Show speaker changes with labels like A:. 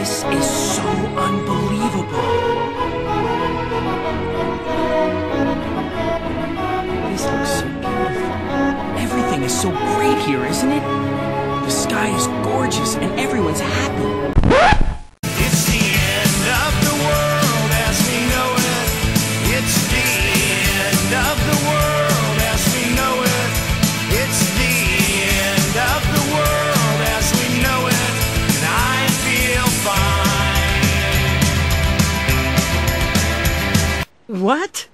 A: This is so unbelievable. This looks so beautiful. Everything is so great here, isn't it? The sky is gorgeous and everyone's happy. What?